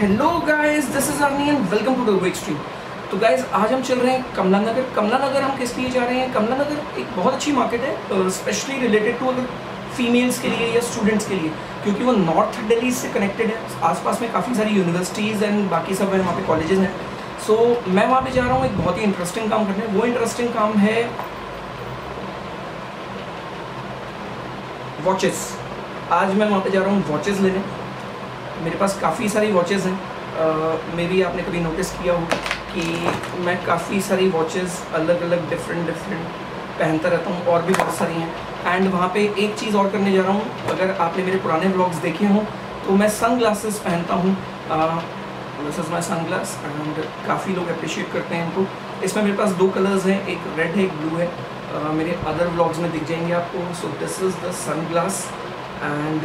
Hello guys this is Arnie and welcome to the extreme तो guys आज हम चल रहे हैं कमला नगर। कमला नगर हम किस लिए जा रहे हैं? कमला नगर एक बहुत अच्छी मार्केट है स्पेशली रिलेटेड टू अगर फीमेल्स के लिए या स्टूडेंट्स के लिए क्योंकि वो नॉर्थ दिल्ली से कनेक्टेड है। आसपास में काफ़ी सारी यूनिवर्सिटीज़ एंड बाकी सब है वहाँ पे कॉलेजेस हैं। सो so, मैं वहाँ पे जा रहा हूँ एक बहुत ही इंटरेस्टिंग काम करने। वो इंटरेस्टिंग काम है वॉचेस आज मैं वहाँ पे जा रहा हूँ वॉचेस लेने। मेरे पास काफ़ी सारी वॉचेज़ हैं। मे बी आपने कभी नोटिस किया हो कि मैं काफ़ी सारी वॉचेस अलग अलग डिफरेंट डिफरेंट पहनता रहता हूँ और भी बहुत सारी हैं। एंड वहाँ पे एक चीज़ और करने जा रहा हूँ। अगर आपने मेरे पुराने ब्लॉग्स देखे हों तो मैं सन ग्लासेस पहनता हूँ। This is my sun glass and काफ़ी लोग अप्रिशिएट करते हैं इनको। इसमें मेरे पास दो कलर्स हैं एक रेड है एक ब्लू है। uh, मेरे अदर ब्लॉग्स में दिख जाएँगे आपको। So this is the sun glass and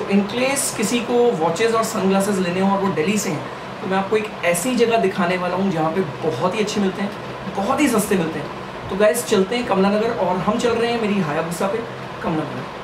so in case किसी को वॉचेज़ और सनग्लासेस लेने हों और वो डेली से हैं तो मैं आपको एक ऐसी जगह दिखाने वाला हूँ जहाँ पर बहुत ही अच्छे मिलते हैं, बहुत ही सस्ते मिलते हैं। तो गैस चलते हैं कमला नगर और हम चल रहे हैं मेरी हाया हायाबुसा पे कमला नगर।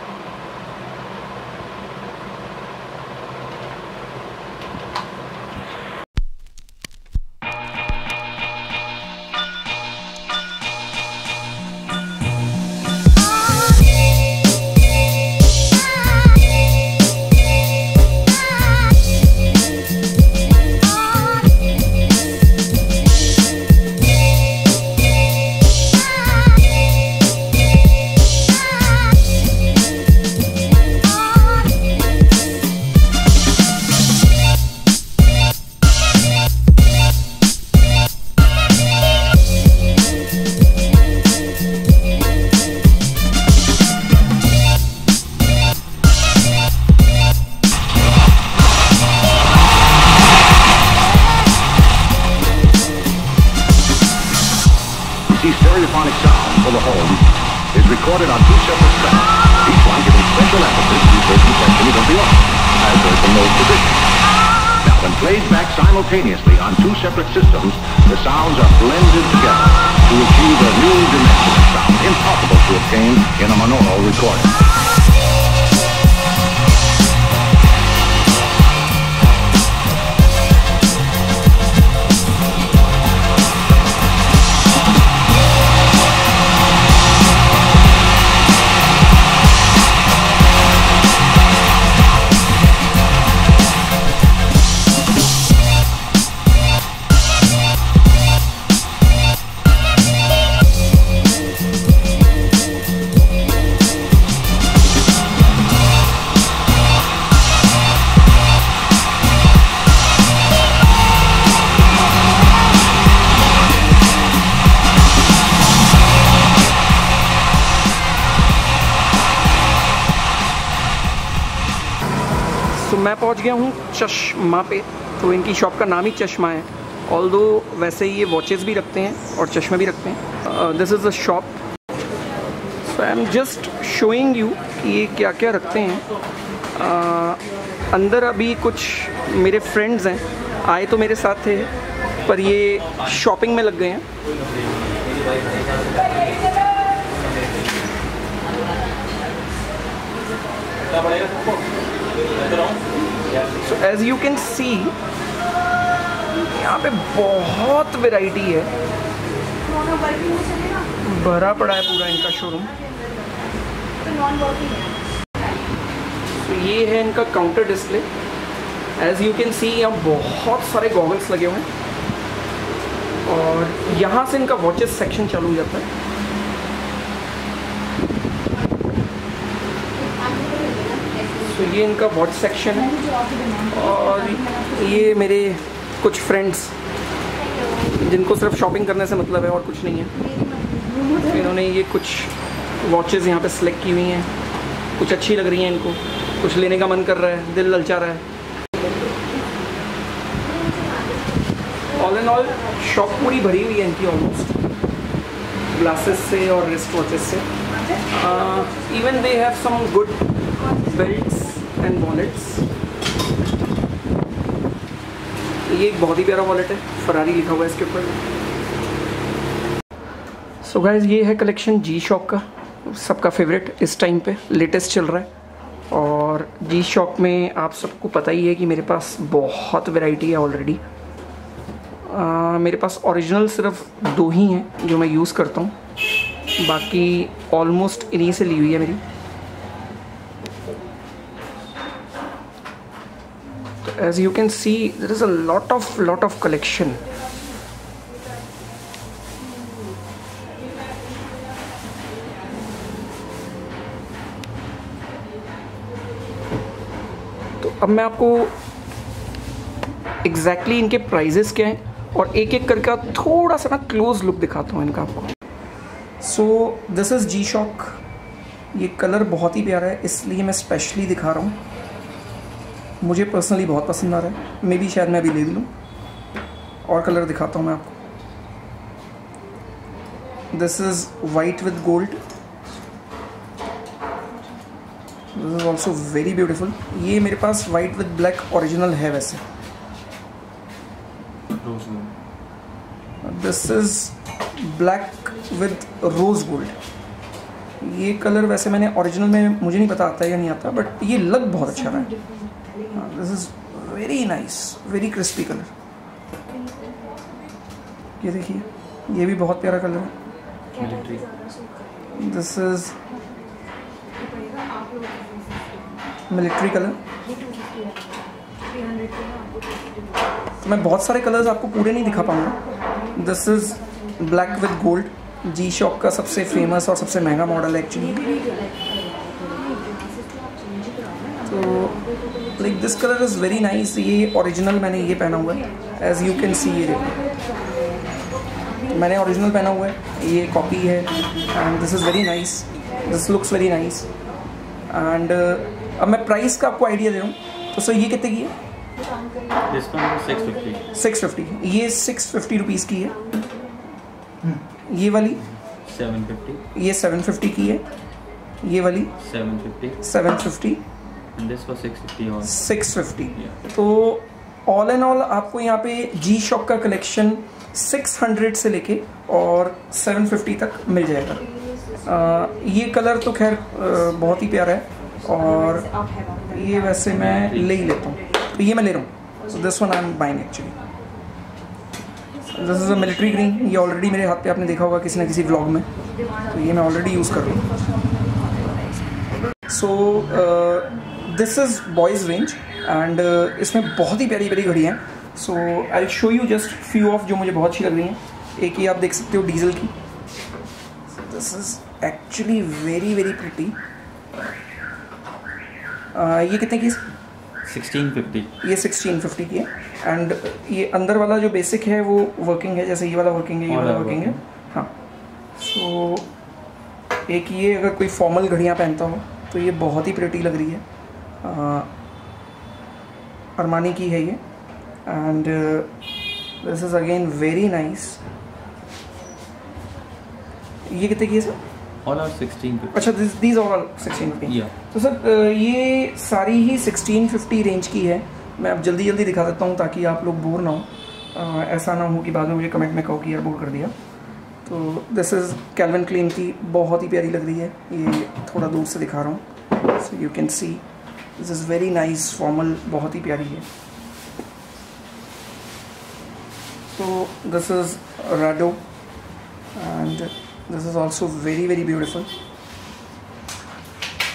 Simultaneously on two separate systems, the sounds are blended together to achieve a new dimension of sound impossible to obtain in a monaural recording. मैं पहुँच गया हूँ चश्मा पे तो इनकी शॉप का नाम ही चश्मा है। ऑल वैसे ये वॉचेस भी रखते हैं और चश्मे भी रखते हैं। This is a shop so I am just showing you कि ये क्या क्या रखते हैं। Uh, अंदर अभी कुछ मेरे फ्रेंड्स हैं। आए तो मेरे साथ थे पर ये शॉपिंग में लग गए हैं। So as you can see यहाँ पे बहुत वैरायटी है। भरा पड़ा है पूरा इनका शोरूम तो ये है इनका counter display as you can see यहाँ बहुत सारे गॉगल्स लगे हुए हैं। और यहाँ से इनका वॉचेस सेक्शन चालू हो जाता है। ये इनका वॉच सेक्शन है। और ये मेरे कुछ फ्रेंड्स जिनको सिर्फ़ शॉपिंग करने से मतलब है और कुछ नहीं है। इन्होंने ये कुछ वॉचेस यहाँ पे सिलेक्ट की हुई हैं। कुछ अच्छी लग रही हैं इनको। कुछ लेने का मन कर रहा है, दिल ललचा रहा है। ऑल एंड ऑल शॉप पूरी भरी हुई है इनकी ऑलमोस्ट ग्लासेस से और रिस्ट वॉचेस से even they have some good belts and wallets ये एक बहुत ही प्यारा वॉलेट है फरारी लिखा हुआ है इसके ऊपर। सो गाइज़ ये है कलेक्शन जी शॉप का, सबका फेवरेट इस टाइम पे लेटेस्ट चल रहा है। और जी शॉक में आप सबको पता ही है कि मेरे पास बहुत वैरायटी है ऑलरेडी मेरे पास ओरिजिनल सिर्फ़ दो ही हैं, जो मैं यूज़ करता हूँ। बाकी ऑलमोस्ट इन्हीं से ली हुई है मेरी। As you can see there is a lot of lot of collection तो अब मैं आपको एग्जैक्टली exactly इनके प्राइजेस क्या हैं और एक एक करके थोड़ा सा ना क्लोज लुक दिखाता हूँ इनका आपको। So this is G Shock ये कलर बहुत ही प्यारा है, इसलिए मैं स्पेशली दिखा रहा हूँ। मुझे पर्सनली बहुत पसंद आ रहा है। मे बी शायद मैं अभी ले भी लूँ। और कलर दिखाता हूँ मैं आपको। This is white with gold this is also very beautiful ये मेरे पास वाइट विद ब्लैक ओरिजिनल है वैसे। This is black with rose gold ये कलर वैसे मैंने ओरिजिनल में मुझे नहीं पता आता है या नहीं आता बट ये लग बहुत अच्छा रहा है। This is very nice very crispy colour ये देखिए, ये भी बहुत प्यारा कलर है। दिस इज़ मिलिट्री कलर मैं बहुत सारे कलर्स आपको पूरे नहीं दिखा पाऊँगा। This is black with gold G Shock का सबसे फ़ेमस और सबसे महँगा मॉडल है एक्चुअली तो like this colour is very nice ये ओरिजिनल मैंने ये पहना हुआ है एज यू कैन सी ये देखो। मैंने ओरिजिनल पहना हुआ है ये कॉपी है and this is very nice this looks very nice and अब मैं प्राइस का आपको आइडिया दे रहा हूँ। तो सर ये कितने की है? सिक्स फिफ्टी ये सिक्स फिफ्टी रुपीज़ की है। ये वाली? सेवन फिफ्टी ये सेवन फिफ्टी की है। ये वाली? Seven fifty seven fifty six fifty तो ऑल एंड ऑल आपको यहाँ पे जी शॉक का कलेक्शन सिक्स हंड्रेड से लेके और सेवन फिफ्टी तक मिल जाएगा। आ, ये कलर तो खैर बहुत ही प्यारा है और ये वैसे मैं ले ही लेता हूँ। तो ये मैं ले रहा हूँ। So this one I am buying actually this is a military green ये ऑलरेडी मेरे हाथ पे आपने देखा होगा किसी ना किसी व्लॉग में। तो ये मैं ऑलरेडी यूज़ कर रहा हूँ। So this is boys range and इसमें बहुत ही प्यारी प्यारी घड़ी हैं। So I show you just few of जो मुझे बहुत अच्छी लग रही हैं। एक ही आप देख सकते हो डीजल की। This is actually very very pretty ये कितने की सिक्सटीन फिफ्टी। ये सिक्सटीन फिफ्टी की है। एंड ये अंदर वाला जो बेसिक है वो वर्किंग है जैसे ये वाला वर्किंग है ये वाला वर्किंग है। हाँ। सो so, एक ये अगर कोई फॉर्मल घड़ियाँ पहनता हो तो ये बहुत ही प्रिटी लग रही है। अरमानी की है ये। And this is again very nice ये कितने की है सर? ऑल आर 1650 अच्छा दिस दीज ऑल 1650 या तो सर ये सारी ही 1650 रेंज की है। मैं अब जल्दी जल्दी दिखा देता हूँ ताकि आप लोग बोर ना हो। ऐसा ना हो कि बाद में मुझे कमेंट में कहो कि यार बोर कर दिया। तो दिस इज़ कैलविन क्लीन की बहुत ही प्यारी लग रही है। ये थोड़ा दूर से दिखा रहा हूँ। So you can see this is very nice formal बहुत ही प्यारी है। So this is Rado and this is also very very beautiful.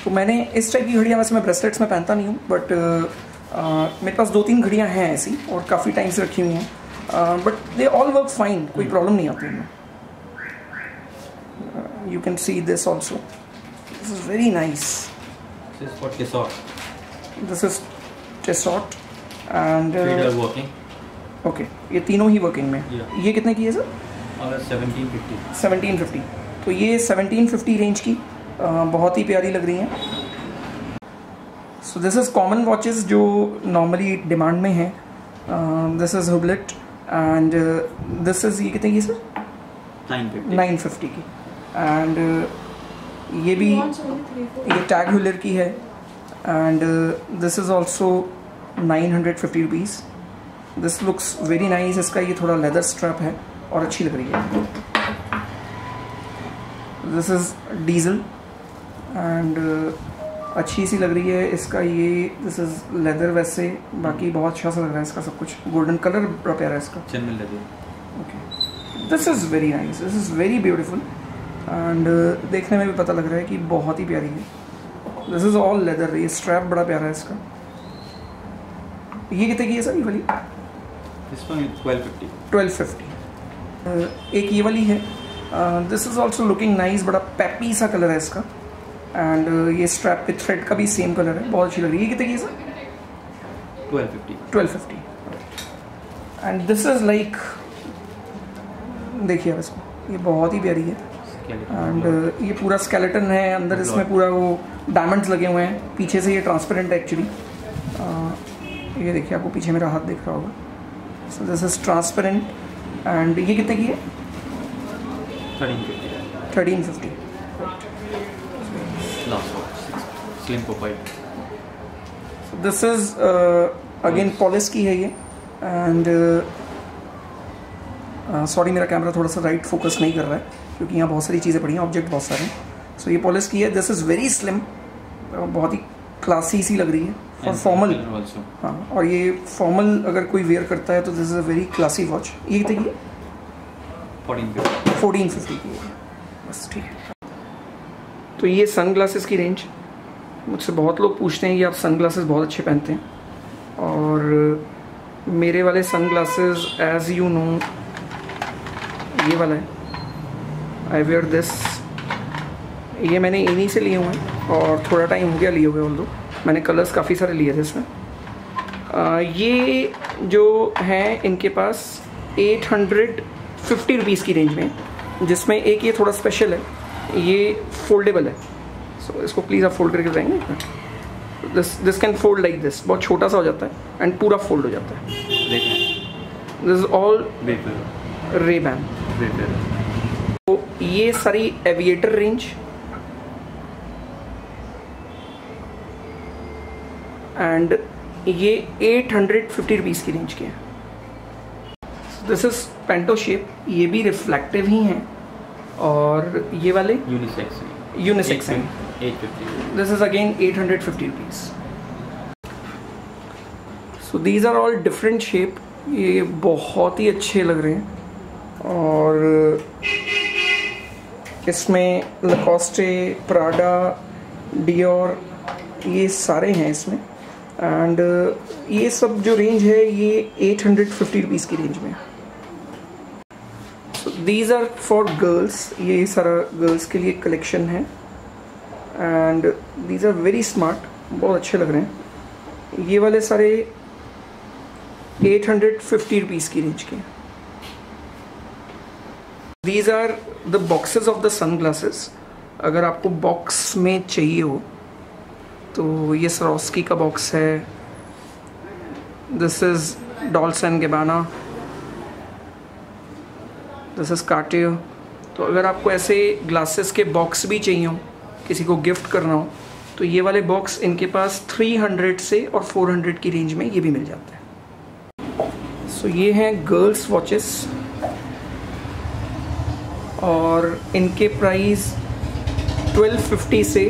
तो मैंने इस टाइप की घड़ियाँ वैसे मैं ब्रेसलेट्स में पहनता नहीं हूँ बट uh, मेरे पास दो तीन घड़ियाँ हैं ऐसी और काफ़ी टाइम से रखी हुई हैं। But they all work fine कोई प्रॉब्लम नहीं आती इनमें you can see this also this is very nice This is for Tissot. This is Tissot and working. Okay ये तीनों ही वर्किंग में? Yeah. ये कितने की है सर? 1750. 1750 तो ये 1750 रेंज की बहुत ही प्यारी लग रही हैं। So this is common watches जो नॉर्मली डिमांड में है। This is Hublot and this is ये कितने की सर? 950. 950 की। एंड ये भी ये टैग हुलर की है। This is also nine hundred fifty rupees this looks very nice इसका ये थोड़ा लेदर स्ट्रैप है और अच्छी लग रही है दिस इज़ डीजल एंड अच्छी सी लग रही है इसका ये दिस इज़ लेदर वैसे. बाकी बहुत अच्छा सा लग रहा है इसका सब कुछ. गोल्डन कलर बड़ा प्यारा है इसका. चैनल लगे. Okay this is very nice this is very beautiful and देखने में भी पता लग रहा है कि बहुत ही प्यारी है. दिस इज़ ऑल लेदर ये स्ट्रैप बड़ा प्यारा है इसका। ये कितने की है सर ये वाली? ट्वेल्व फिफ्टी एक ये वाली है। This is also looking nice बड़ा पैपी सा कलर है इसका। एंड ये स्ट्रैप पे थ्रेड का भी सेम कलर है। बहुत अच्छी लग रही है। ये कितने की है sir? Twelve fifty twelve fifty and this is like देखिए आप इसको। ये बहुत ही प्यारी है। एंड ये पूरा स्केलेटन है अंदर इसमें पूरा वो डायमंड्स लगे हुए हैं। पीछे से ये ट्रांसपेरेंट है एक्चुअली ये देखिए आपको पीछे मेरा हाथ दिख रहा होगा। So this is transparent and ये कितने की है? Thirteen fifty this is again Police की है ये। एंड सॉरी uh, मेरा कैमरा थोड़ा सा राइट फोकस नहीं कर रहा है। क्योंकि यहाँ बहुत सारी चीज़ें पड़ी हैं ऑब्जेक्ट बहुत सारे हैं। सो ये पॉलिस की है। दिस इज़ वेरी स्लिम बहुत ही क्लासी सी लग रही है। और फॉर्मल हाँ और ये फॉर्मल अगर कोई वेयर करता है तो this is a very classy watch ये कितने की फोर्टीन फिफ्टी की बस ठीक है। तो ये सन ग्लासेस की रेंज मुझसे बहुत लोग पूछते हैं कि आप सन ग्लासेस बहुत अच्छे पहनते हैं। और मेरे वाले sun glasses as you know ये वाला है। आई वेयर दिस ये मैंने इन्हीं से लिए हुए हैं और थोड़ा टाइम हो गया लिए हुए ऑल मैंने कलर्स काफ़ी सारे लिए थे इसमें। आ, ये जो हैं इनके पास एट हंड्रेड फिफ्टी रुपीज़ की रेंज में जिसमें एक ये थोड़ा स्पेशल है ये फोल्डेबल है। सो so, इसको प्लीज़ आप फोल्ड करके जाएँगे this this can fold like this बहुत छोटा सा हो जाता है एंड पूरा फोल्ड हो जाता है। This is all wayfarer Ray Ban wayfarer तो ये सारी एविएटर रेंज एंड ये एट हंड्रेड फिफ्टी रुपीज़ की रेंज के हैं। दिस इज़ पेंटो शेप ये भी रिफ्लेक्टिव ही हैं और ये वाले यूनिसेक्स यूनिसेक्स हैं। Fifty this is again 850 rupees so these are all different shape. ये बहुत ही अच्छे लग रहे हैं और इसमें लकोस्टे प्राडा डियोर ये सारे हैं इसमें। एंड ये सब जो रेंज है, ये 850 रुपीज़ की रेंज में। दीज आर फॉर गर्ल्स ये सारा गर्ल्स के लिए कलेक्शन है। And these are very smart बहुत अच्छे लग रहे हैं। ये वाले सारे 850 रुपीज़ की रेंज के these are the boxes of the sun glasses अगर आपको बॉक्स में चाहिए हो तो ये सरोस्की का बॉक्स है। This is Dolce and Gabbana this is Cartier तो अगर आपको ऐसे ग्लासेस के बॉक्स भी चाहिए हो किसी को गिफ्ट करना हो तो ये वाले बॉक्स इनके पास 300 से और 400 की रेंज में ये भी मिल जाता है। सो so, ये हैं गर्ल्स वॉचेस और इनके प्राइस 1250 से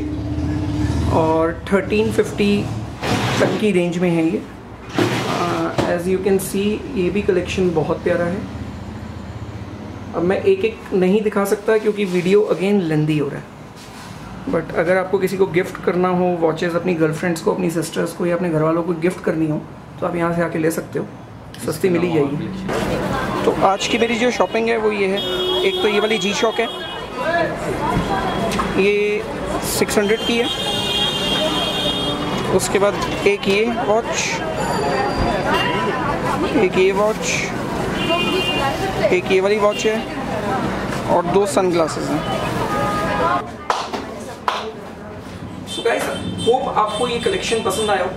और 1350 तक की रेंज में है ये। एज यू कैन सी ये भी कलेक्शन बहुत प्यारा है। अब मैं एक एक नहीं दिखा सकता क्योंकि वीडियो अगेन लेंदी हो रहा है। बट अगर आपको किसी को गिफ्ट करना हो वॉचेस अपनी गर्लफ्रेंड्स को, अपनी सिस्टर्स को या अपने घर वालों को गिफ्ट करनी हो तो आप यहाँ से आके ले सकते हो। सस्ती मिली जाएगी तो आज की मेरी जो शॉपिंग है वो ये है। एक तो ये वाली जी शॉक है। ये 600 की है। उसके बाद एक ये वॉच एक ये वॉच एक ये वाली वॉच है। और दो सन ग्लासेस हैं होप आपको ये कलेक्शन पसंद आया हो।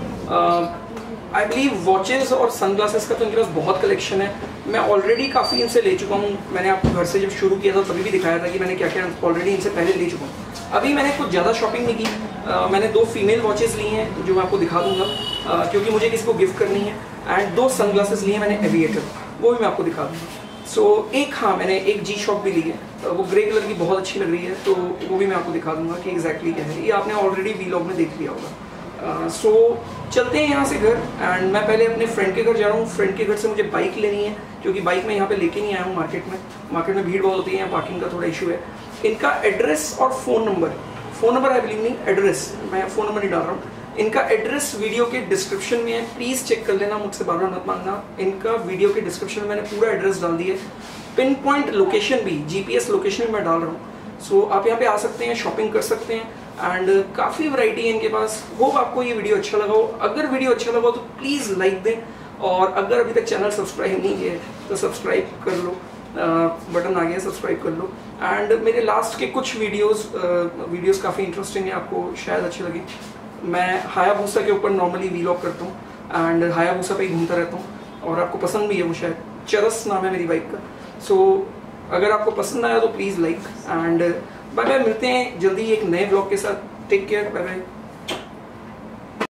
आई बिलीव वॉचेस और सन ग्लासेस का तो इनके पास बहुत कलेक्शन है। मैं ऑलरेडी काफ़ी इनसे ले चुका हूँ। मैंने आपको घर से जब शुरू किया था तभी भी दिखाया था कि मैंने क्या क्या ऑलरेडी इनसे पहले ले चुका हूँ। अभी मैंने कुछ ज़्यादा शॉपिंग नहीं की। uh, मैंने दो फीमेल वॉचेस ली हैं जो मैं आपको दिखा दूँगा। क्योंकि मुझे किसी को गिफ्ट करनी है। एंड दो सन ग्लासेस लिए मैंने एविएटर वो भी मैं आपको दिखा दूँगा। सो so, एक हाँ मैंने एक जी शॉप भी ली है। वो ग्रे कलर की बहुत अच्छी लग रही है तो वो भी मैं आपको दिखा दूँगा कि एग्जैक्टली क्या है। ये आपने ऑलरेडी वीलॉग में देख लिया होगा। सो uh, so, चलते हैं यहाँ से घर एंड मैं पहले अपने फ्रेंड के घर जा रहा हूँ। फ्रेंड के घर से मुझे बाइक लेनी है क्योंकि बाइक मैं यहाँ पे लेके नहीं आया हूँ मार्केट में। मार्केट में भीड़ बहुत होती है पार्किंग का थोड़ा इशू है। इनका एड्रेस और phone number phone number I believe नहीं एड्रेस मैं फ़ोन नंबर नहीं डाल रहा हूँ। इनका एड्रेस वीडियो के डिस्क्रिप्शन में है। प्लीज़ चेक कर लेना मुझसे बार बार मत मांगना। इनका वीडियो के डिस्क्रिप्शन में मैंने पूरा एड्रेस डाल दिया पिन पॉइंट लोकेशन भी जीपीएस लोकेशन भी मैं डाल रहा हूँ। सो आप यहाँ पे आ सकते हैं शॉपिंग कर सकते हैं। एंड काफ़ी वैरायटी है इनके पास। होप आपको ये वीडियो अच्छा लगा हो। अगर वीडियो अच्छा लगा हो तो प्लीज़ लाइक दें। और अगर अभी तक चैनल सब्सक्राइब नहीं किया है तो सब्सक्राइब कर लो। बटन आ गया सब्सक्राइब कर लो। एंड मेरे लास्ट के कुछ वीडियोस वीडियोस काफ़ी इंटरेस्टिंग है आपको शायद अच्छे लगे। मैं हायाबूसा के ऊपर नॉर्मली वीलॉग करता हूँ। एंड हायाबूसा पे ही घूमता रहता हूँ। और आपको पसंद भी है वो शायद। चरस नाम है मेरी बाइक का। सो so, अगर आपको पसंद आया तो please like and bye bye मिलते हैं जल्दी एक नए ब्लॉग के साथ. Take care bye bye